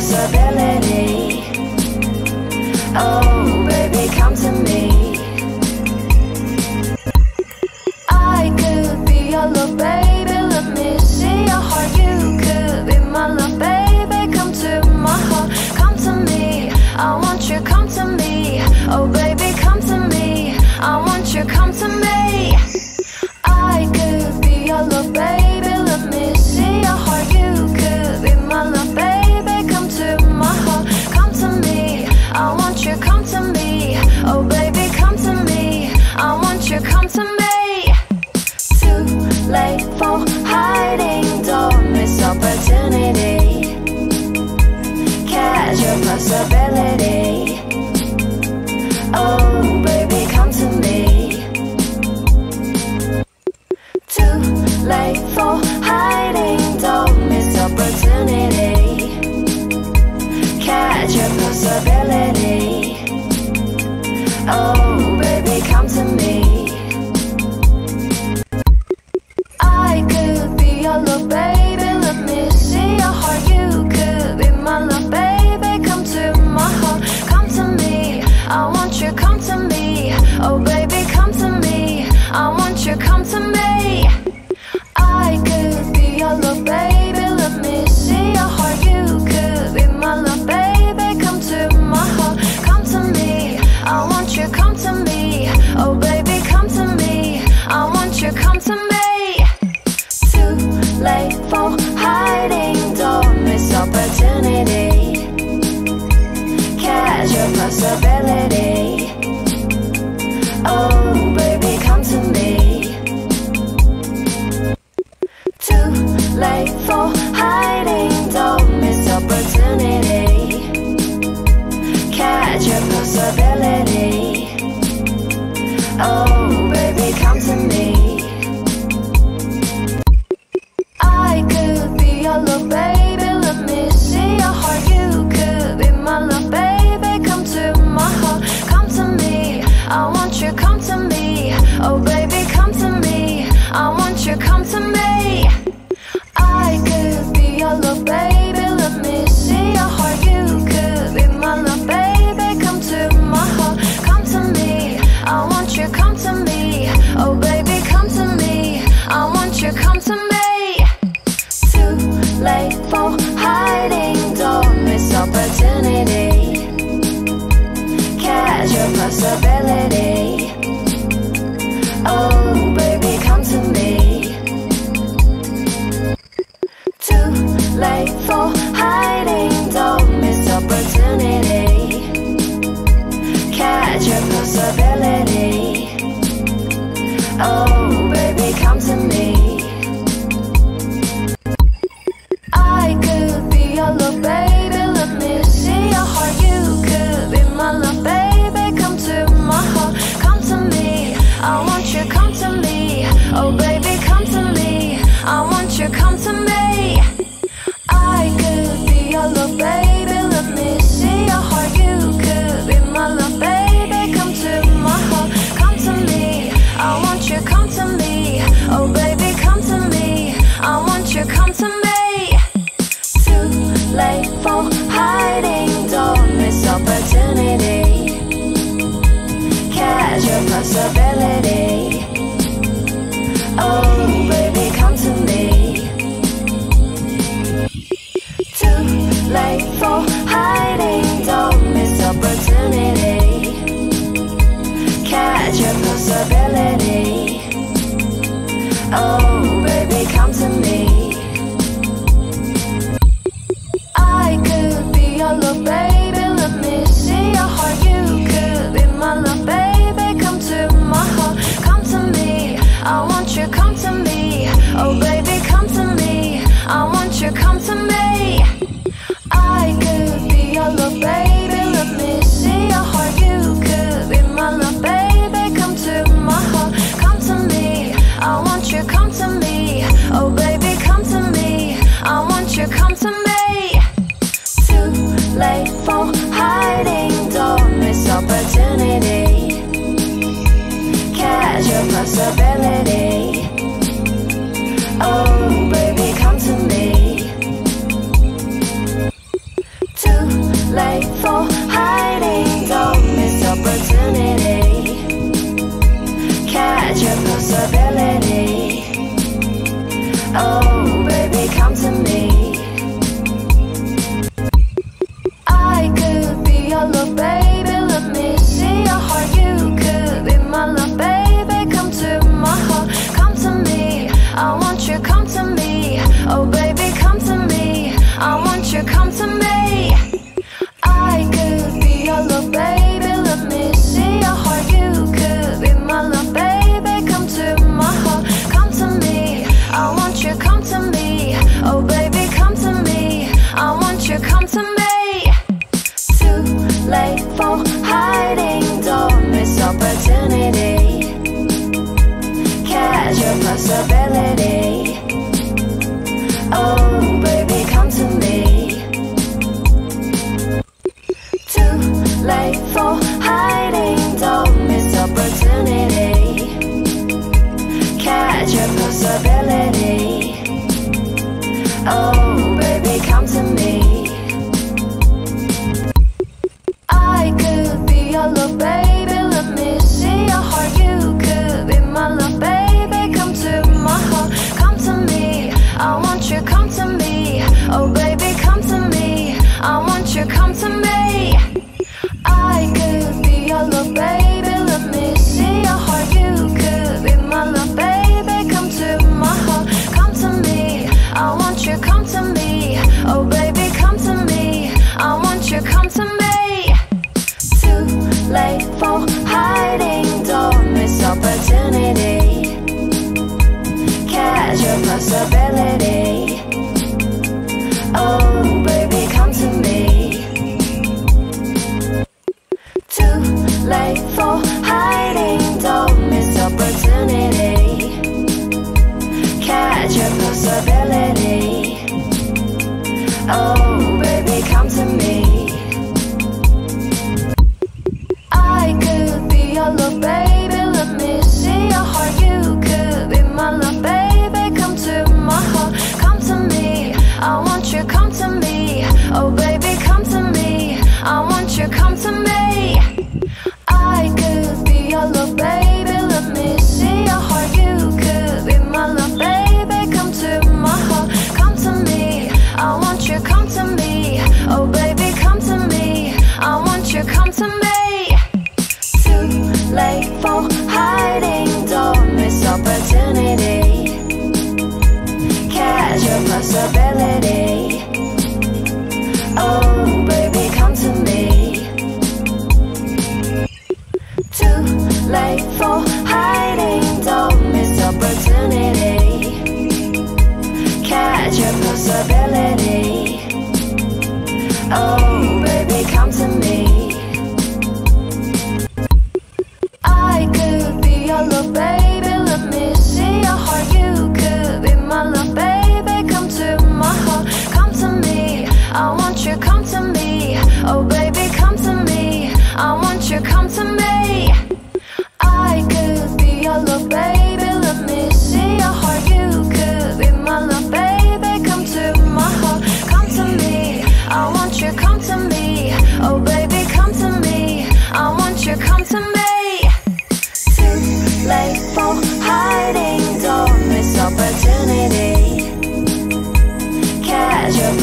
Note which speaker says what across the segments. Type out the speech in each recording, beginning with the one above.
Speaker 1: possibility. Oh. Catch Baby, come to me. possibility. Oh, baby, come to me. I could be your love, baby. Let me see your heart. You could be my love, baby. Come to my heart. Come to me. I want you. Come to me. Oh, baby, come to me. I want you. Come to me.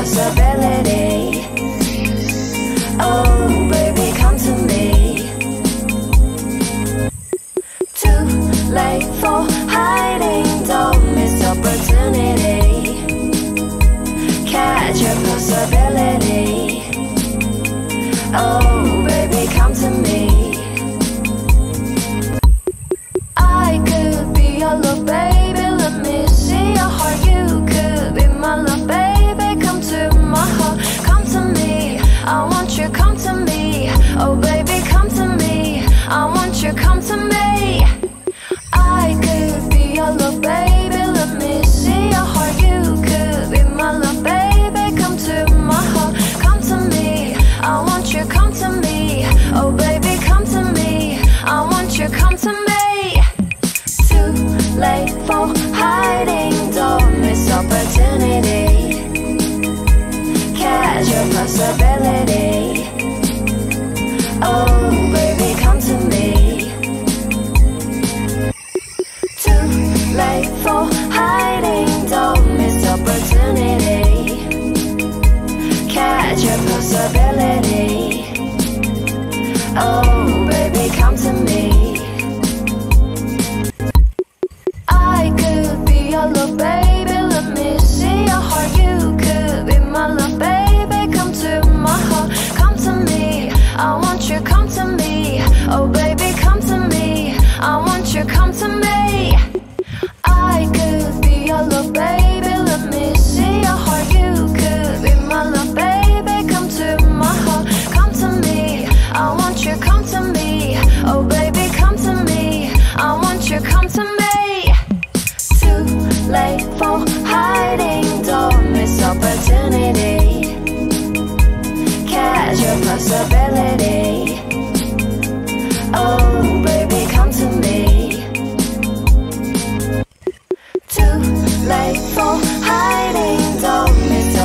Speaker 1: Nossa, they come to me.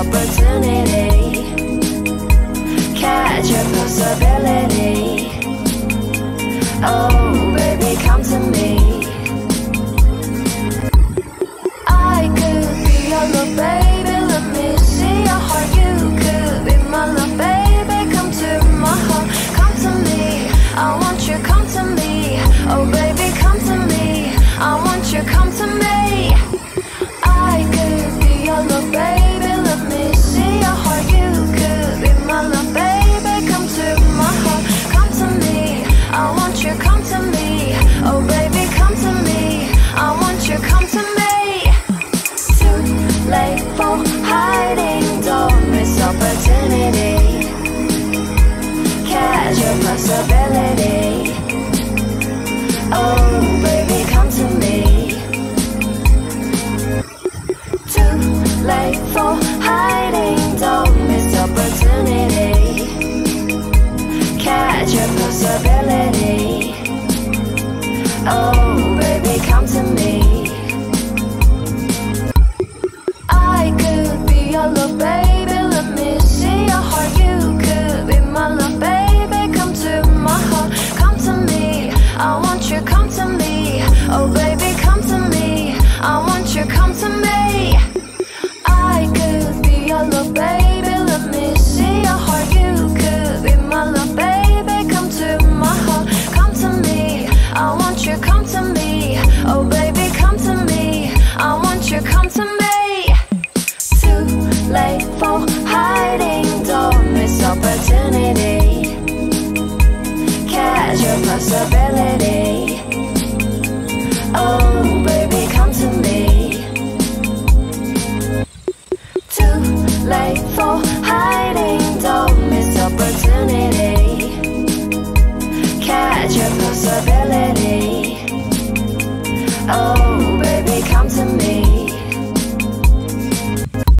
Speaker 1: opportunity. Catch a possibility. Oh, baby, come to me. late for hiding. Don't miss opportunity. Catch a possibility. Oh.